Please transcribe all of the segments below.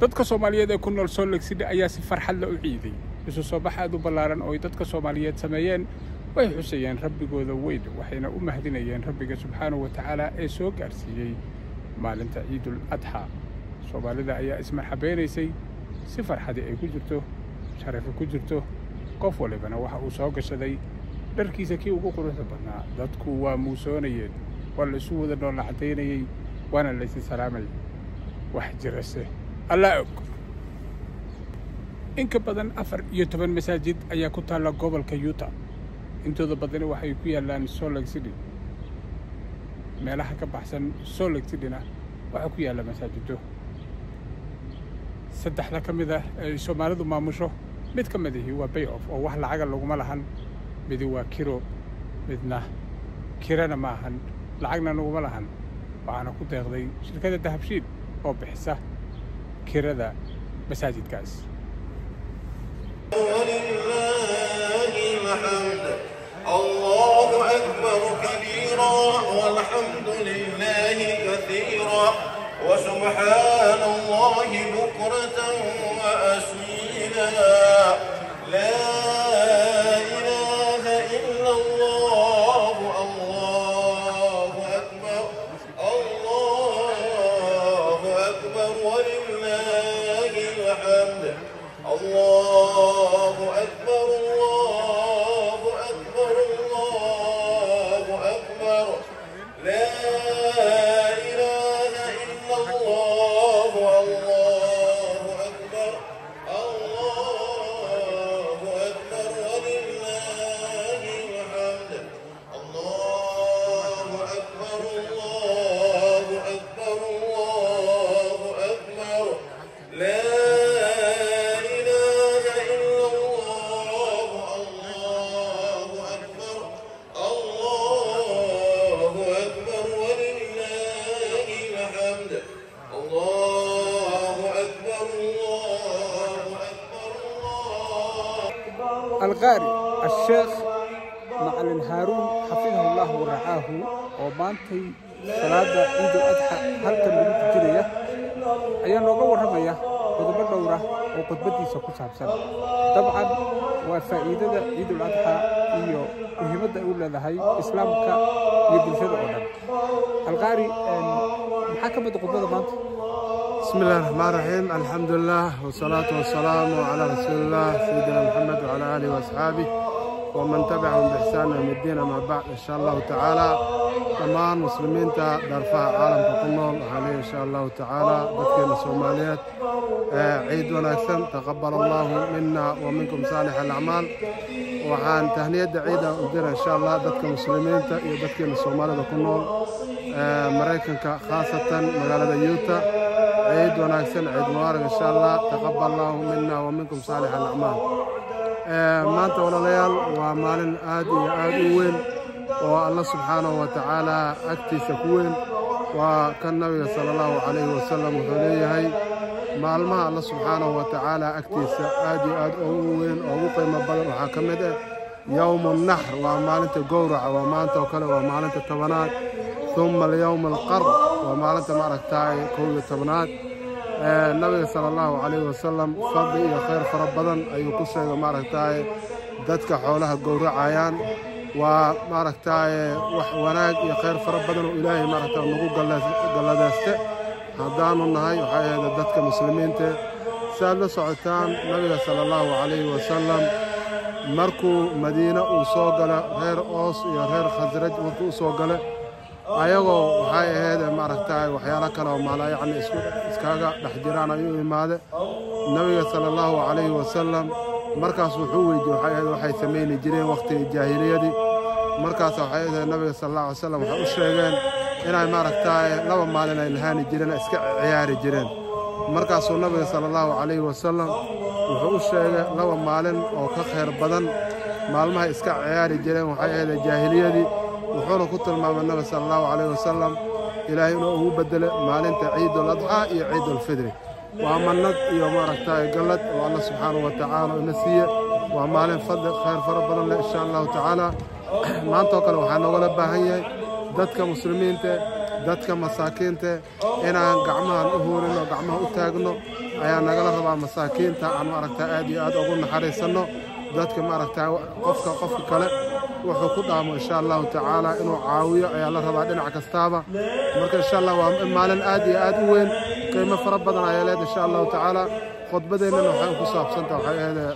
dadka soomaaliyeed ee ku nool lake city ayaa si farxad la u ciiday. Isu soo bax aad u ballaaran oo ay dadka soomaaliyeed sameeyeen way xusayeen rabbigooda weyn waxayna u mahadinayeen rabbiga subxaanahu wa tacaala ee soo gaarsiiyey maalinta ciidul adxa soomaalida ayaa ismarxabeynaysay si farxadii ay ku jirto sharafi ku jirto qof walibana waxa uu soo gashaday dharkiisa kii ugu quruxda badnaa. Dadku waa muusoonayeen waa la isu wada noolla caddaynayey waana laysi salaamayay wax jirase allaa og in ka badan afar iyo toban masaajid ayaa ku taalla gobolka yuta intooda badani waxay ku yaallaan solag city. Meelaha ka baxsan solag cityna waxaa ku yaalla masaajido. Saddexda ka mid ah ay soomaalidu maamusho mid ka mid ihi waa bay off oo wax lacaga laguma lahan. Midi waa kiro midna kirana ma ahan lacagna naguma lahan. Waxaana ku deeqday shirkadda dahabshiid oo bixisa kirada masaajidkaas. وسبحان الله بكرة وأصيلا لا الله racaahu oo maantay salaada ciidul adxa halkan lagu tujinaya ayaa nooga warramaya qodobo dhowra oo khudbaddiisa ku saabsan dabcan waa faa'iidada ciidul adxa iyo muhiimadda ay u leedahay islaamka iyo bulshada oo dhan alqaari maxaa ka mid a khudbada maanta بسم الله الرحمن الرحيم. الحمد لله والصلاة والسلام على رسول الله سيدنا محمد وعلى آله وأصحابه ومن تبعهم بإحسان يوم الدين أما بعد إن شاء الله تعالى. دمان مسلمين دارفها عالم كنول عليه إن شاء الله تعالى. بدكين الصوماليات آه، عيد ونكسن تقبل الله منا ومنكم صالح الأعمال. وعن تهنية عيدة ودير إن شاء الله. بدك مسلمين بدكين الصوماليات كنول آه، مريكنك خاصة مقالة يوتا عيد وناكسن عيد مبارك إن شاء الله. تقبل الله منا ومنكم صالح الأعمال. إيه، ما أنت ولا ليال ومال آدي آدوين والله سبحانه وتعالى أكتي سكوين وكان النبي صلى الله عليه وسلم وحليه ما الماء الله سبحانه وتعالى أكتي سآدي آدوين ووقي مبالر حاكمته يوم النحر ومال أنت قورع ومال أنت وكلا ومال أنت ثم اليوم القرب ومعلنت معركتها كوية تبنات آه، النبي صلى الله عليه وسلم فضي يا خير فربضاً أيو كسر إلى معركتها دادك حولها قورة عيان ومعركتها وحوانات يا خير فربضاً وإلهي معركتها النقود قال داسته عدانو النهاي وحايا دادك مسلمين ته. سألو سعطان النبي صلى الله عليه وسلم مركو مدينة وصوغلة غير أوس إلى غير خزرج. وكو صوغلة ayagoo waxay ahayd maaragtay waxyaalo kale oo maala yacni isku iskaga dhex jiraan ayuu imaade nabiga sala allahu calayhi wasalam markaas wuxuu weydiiyey waxay ahayd waxay samayni jireen wakhtigii jaahiliyadii markaas waxay ahayd nabiga sala allahu alay wasalam waxay u sheegeen inay maaragtay laba maalin ay lahaani jireen iska ciyaari jireen markaasuu nabiga sala allahu calayhi wasalam wuxuu u sheegay laba maalin oo ka khayr badan maalmahay iska ciyaari jireen waxay ahayd jaahiliyadii وحونا كتر مع النبي صلى الله عليه وسلم. إلهي هو بدل مالنت عيد الأضحى عيد الفطر. وأمنت يا مارك تاي قلت والله سبحانه وتعالى نسيه وأمالين فضل خير فربنا إن شاء الله تعالى. ما أنتوا كانوا حنا ولا بهي دتك مسلمين تا دتك مساكين تا أنا قعمها الأهورين وقعمها أتاقنا أيا نقلها بقى مساكين تا أنا مارك تاي أدي أدي أقول نحري سنو دتك مارك تاي قفك قفك كله وحكومه ان شاء الله تعالى انه عاويه يا الله ربع دنا كستابا ان شاء الله مالا ادي ادي وين كلمه فربضنا يا ليت ان شاء الله تعالى خذ بدينا وحن كصاف سنت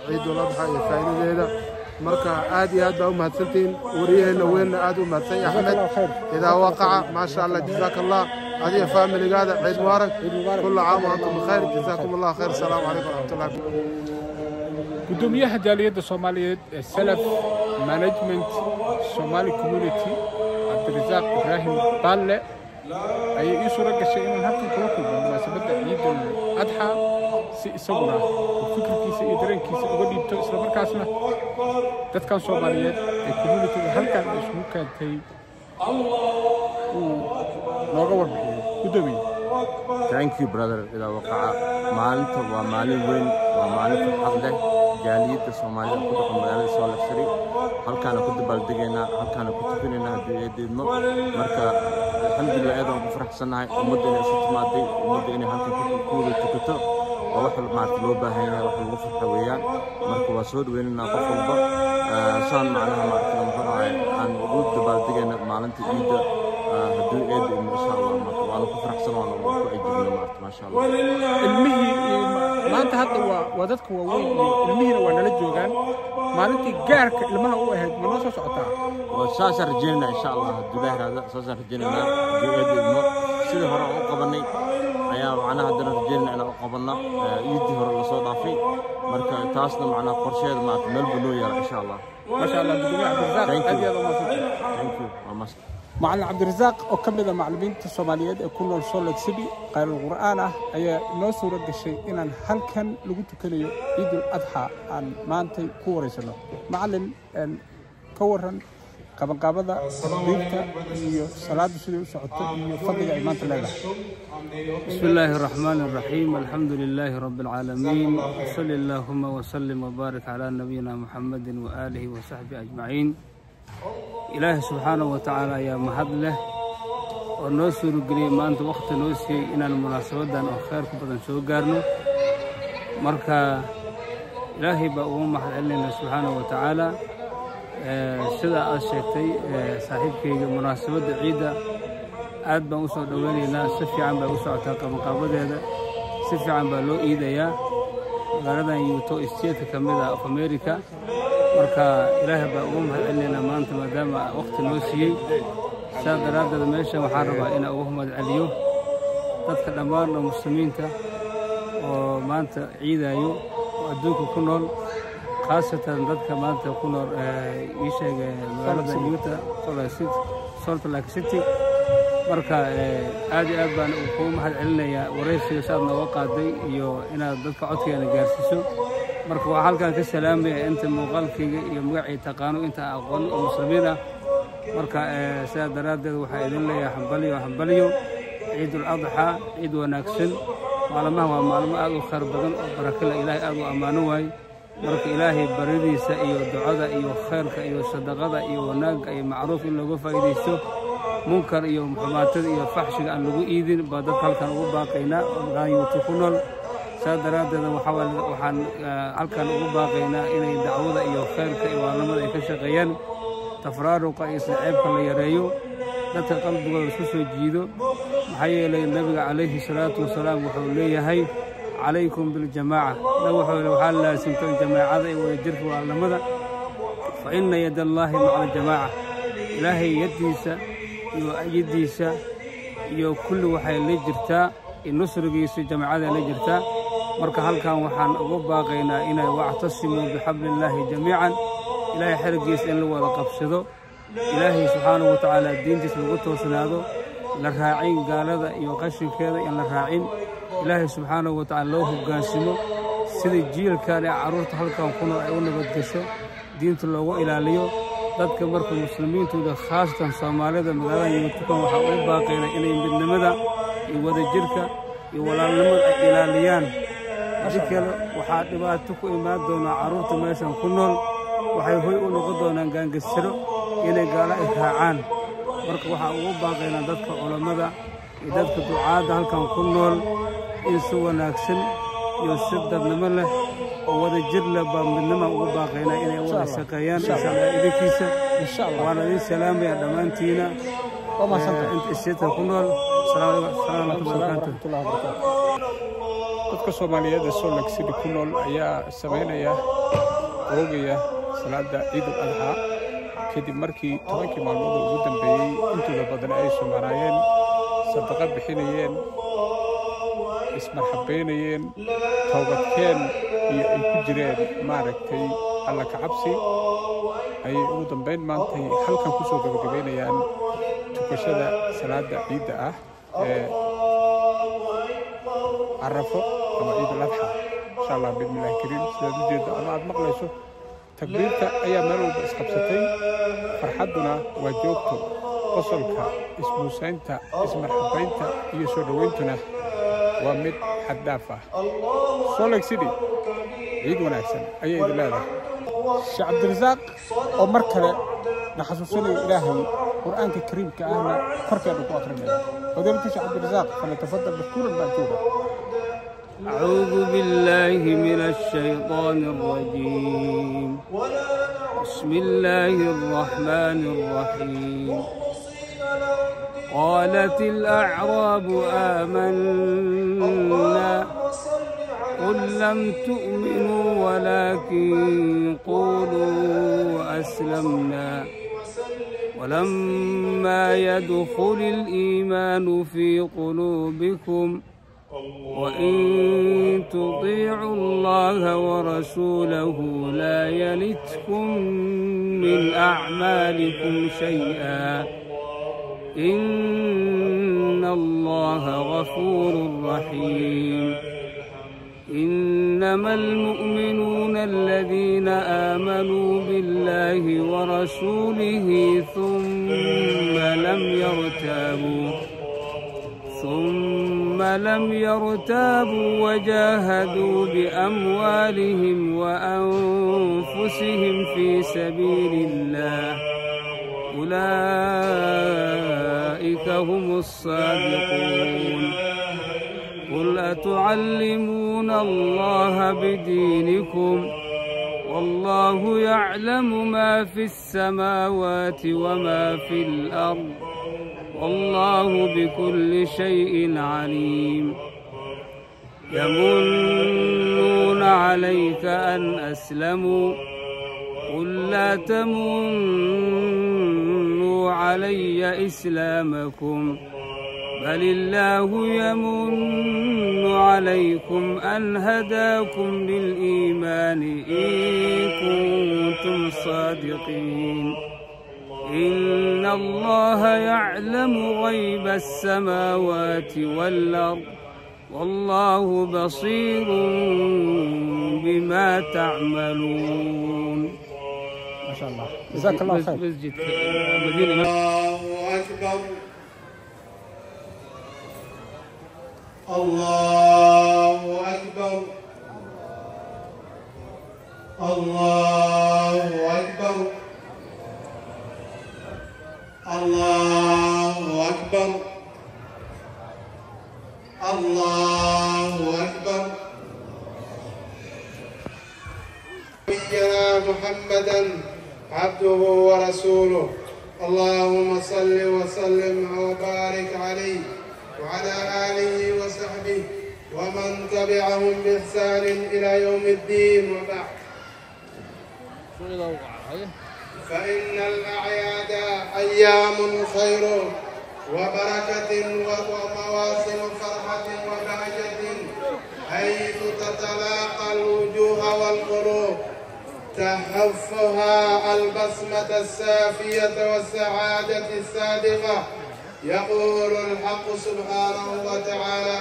عيد الاضحى الفايده ليله مركا ادي ادي وما سنتين وريهنا وين ادي وما سن احمد اذا وقع ما شاء الله جزاك الله هذه فاميلي قاعدة عيد مبارك كل عام وأنتم بخير جزاكم الله خير السلام عليكم ورحمه الله وبركاته gudoomiyaha jaaliyadda soomaaliyeed ee salaf management somali community cabdirasaaq ibraahim baalle ayay ii suuro gashay inaan halkan kula kulmo munaasabadda ciidul adxa si isaguna fikirkiisa iyo dareenkiisa uga dhiibto islamarkaasna dadkan soomaaliyeed ee communitiga halkan isugu keentay uu nooga warbixiyo gudoomiye thank you brother idaa waqaca maalinta waa maalin weyn waa maalin magaalada soo lafsari halkaana ku dabaaldegaynaa halkaana ku tukanaynaa haddii ay diidmo marka alxamdulilah aad aan ku faraxsannahay ummadda inay isu timaaday ummadda inay halkan ku wada tukato waa wax maarata loo baahan yahay wax lagu farxa weeyaan marka waa soo dhaweynaynaa qof walba saan macnaha maarata muxuu ahay aan ugu dabaaldegayna maalinta ciidda haddii eed ilmo insha allah marka waana ku faraxsan waana ilmihii maanta hadda waa dadka waaweyn ilmihiina waa nala joogaan. Maalintii gaarka ilmaha u ahayd ma noo soo socotaa? Saasaan rajaynaynaa insha allah haddii ilaah raada saasaan rajaynaynaa haddii eed ilmo sidii hore u qabanay ayaa macnaha haddana rajaynayna inaan u qabanno. Iidii hore la soo dhaafay. Marka taasna macnaha qorsheeda maarata meel buu noo yaalla insha allah maasha allah gudoomiye cabdirasaaq aad iyo aad u mahadsantahay thank you. Waa mas معلم عبد الرزاق أو كم من المعلمين الصوماليين يكون الرسول السبي قال القرآن أي نص رد الشيء إن هل كان لقط كنيو عيد الأضحى عن مانتي كورة شلون معلم أن كورة قبل قبضة بيتا صلاة سيد سعد فضل إيمان الله بسم الله الرحمن الرحيم. الحمد لله رب العالمين. صلى اللهم وسلم وبارك على نبينا محمد وآله وصحبه أجمعين. ilaahay subxaanahu watacaala ayaa mahad leh oo noo suurageliyey maanta wakhti noo siiyey inaan munaasabadan oo khayrka badan soo gaarno. Marka ilaahay baa ugu mahad celinaynaa subxaanahu watacaala sidaa aad sheegtay saaxiibkayga munaasabadda ciidda aada baan u soo dhoweynaynaa si fiican bay u socotaa qabanqaabadeeda si fiican baa loo iidayaa. Magaaladan yuuto isteedka ka mid ah af amerika مركا إلهي بأمها أننا ما أنت ما دام وقت نوسيي سادة رادة ماشي وحاربة إيه. إن أبوهما العليو تدخل الأمار للمسلمين تا وما أنت عيدا يو وأدوك كنول. خاصة تدخل ما أنت كنول آه، إيشي مغاردة يوتا. صلى سيت صلى لك سيتي مركا آه، آدي أبا أبوهما العليا وريسي سادنا وقع دي. يو إن أدوك عطيان جارسيسو marka waxaa halkan ka salaamaya inta muuqaalkayga iyo magacii taqaano inta aqoon oo muslimiin ah. Marka sidaa daraaddeed waxaa idin leeyahay hambalyo hambalyo. Ciidul adxa ciid wanaagsan. Maalmaha waa maalmo aad u khayr badan oo barakala ilaahay aad u ammaano waaye. Marka ilaahay baridiisa iyo ducada iyo khayrka iyo sadaqada iyo wanaagga iyo macruuf in looga faa'iidaysto munkar iyo xumaatada iyo faxshiga aan lagu iidin baa dadka halkan ugu baaqaynaa oo magaayuuta ku nool سادرادنا وحاول وحن ألكن أوبا غينا إن الدعوة يوفر كي وعلم ذي كش غيان تفرار وقائس عيب كل يريو لا تقلب ولا سوسي جيدو حي النبي عليه الصلاة والسلام وحوليه هاي عليكم بالجماعة لو حول وحال لا سنتم جماعة ذي ويجرف وعلم ذا فإن يد الله مع الجماعة لا هي يديسا يديسا يو كل وحي اللي جرتا النصر جيسي جماعة اللي جرتا مرك هلكان وحان أبو باقينا إنا واعتصموا بحبل الله جميعا إلى حرق يسئن الوضع قبشده إلهي سبحانه وتعالى الدين جسم قطه سناده لرهاعين قال هذا يوقشن كذا يعني لرهاعين إلهي سبحانه وتعالى الله قاسمه سيد الجيل كان عروت هلكان قلنا أيونا بدكشه دين الله إلى ليو ضد كبرك المسلمين تود خاصة صامالة مثلا يمتكم وحاول باقينا إلى يمد النمذا يود الجركة يولى النمر إلى ليان imaan doonaa carruurta meeshan ku nool waxay hoy u noqon doonaan gaangasiro inay gaalo ay raacaan marka waxaan ugu baaqaynaa dadka culammada iyo dadka ducaadda halkan ku nool in si wanaagsan iyo si dadnimo leh oo wada jir leh baa midnima ugu baaqaynaa inay wada shaqeeyaan insha allah idinkiisa insha allah waana idin salaamaya dhammaantiina waa mahadsantahay inta isjeedka ku nool asalaamu calaykum waraxmatullahi wabarakaatu dadka soomaaliyeed ee soo lagsidi ku nool ayaa samaynaya oogaya salaada ciidul adxaa kadib markii tobankii maalmood oo ugu dambeeyey intooda badan ay sumanaayeen sadaqa bixinayeen ismarxabaynayeen toobadkeen iyo ay ku jireen maaragtay alla kacabsi ayay ugu dambayn maantay halkan ku soo gabagabaynayaan tukashada salaada ciidda ah ee carafo bismillahi kariim sidaad u jeedda ama aad maqlayso takbiirta ayaa meel walba isqabsatay farxadduna waa joogto qosolka ismuusaynta ismarxabaynta iyo soo dhowayntuna waa mid xaddhaaf ah soleg city ciid wanaagsan ayay idin leedahay sheekh cabdirasaaq oo mar kale na xasuusanaya ilaahay qur'aanka kariimka ahna korkeenu ku akrinaya fadiilatu sheekh cabdirasaaq falyatafadal mashkuuran baa jooga أعوذ بالله من الشيطان الرجيم. بسم الله الرحمن الرحيم. قالت الأعراب آمنا. قل لم تؤمنوا ولكن قولوا أسلمنا. ولما يدخل الإيمان في قلوبكم وإن تطيعوا الله ورسوله لا يلتكم من أعمالكم شيئا. إن الله غفور رحيم. إنما المؤمنون الذين آمنوا بالله ورسوله ثم لم يرتابوا لم يرتابوا وجاهدوا بأموالهم وأنفسهم في سبيل الله. أولئك هم الصادقون. قل أتعلمون الله بدينكم؟ والله يعلم ما في السماوات وما في الأرض. والله بكل شيء عليم. يمنون عليك أن أسلموا. قل لا تمنوا علي إسلامكم. بل الله يمن عليكم أن هداكم للإيمان إن كنتم صادقين إن الله يعلم غيب السماوات والأرض والله بصير بما تعملون ما شاء الله. جزاك الله خير. الله أكبر. الله أكبر. الله أكبر. الله أكبر. الله أكبر. نبينا محمدا عبده ورسوله. اللهم صل وسلم وبارك عليه. وعلى آله وصحبه ومن تبعهم بإحسان إلى يوم الدين وبعد. فإن الأعياد أيام خير وبركة ومواسم فرحة وبهجة حيث تتلاقى الوجوه والقلوب تحفها البسمة السافية والسعادة الصادقة يقول الحق سبحانه وتعالى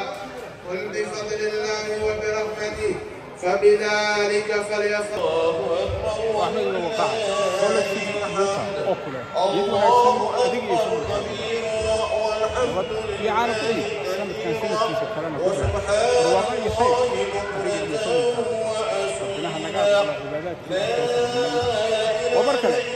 قل بفضل الله وبرحمته فبذلك فليفرح في عالم كله وسبحان الله وبركاته